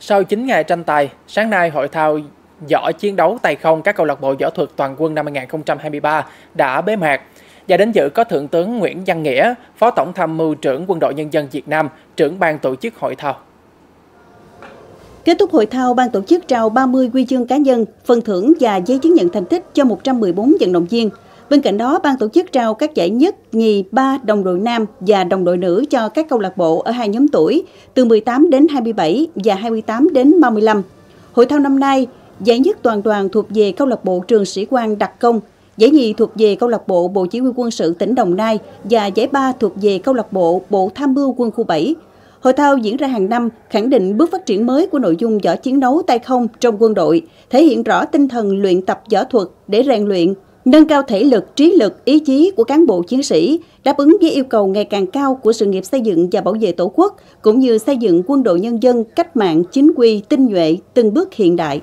Sau 9 ngày tranh tài, sáng nay hội thao võ chiến đấu tay không các câu lạc bộ võ thuật toàn quân năm 2023 đã bế mạc và đến dự có Thượng tướng Nguyễn Văn Nghĩa, Phó Tổng tham mưu trưởng Quân đội Nhân dân Việt Nam, trưởng ban tổ chức hội thao. Kết thúc hội thao, ban tổ chức trao 30 huy chương cá nhân, phần thưởng và giấy chứng nhận thành tích cho 114 vận động viên. Bên cạnh đó, ban tổ chức trao các giải nhất, nhì, ba đồng đội nam và đồng đội nữ cho các câu lạc bộ ở hai nhóm tuổi từ 18 đến 27 và 28 đến 35. Hội thao năm nay, giải nhất toàn đoàn thuộc về câu lạc bộ Trường Sĩ Quan Đặc Công, giải nhì thuộc về câu lạc bộ Bộ Chỉ huy Quân sự tỉnh Đồng Nai và giải ba thuộc về câu lạc bộ Bộ Tham mưu Quân khu 7. Hội thao diễn ra hàng năm, khẳng định bước phát triển mới của nội dung võ chiến đấu tay không trong quân đội, thể hiện rõ tinh thần luyện tập võ thuật để rèn luyện, nâng cao thể lực, trí lực, ý chí của cán bộ chiến sĩ, đáp ứng với yêu cầu ngày càng cao của sự nghiệp xây dựng và bảo vệ Tổ quốc, cũng như xây dựng quân đội nhân dân cách mạng chính quy, tinh nhuệ, từng bước hiện đại.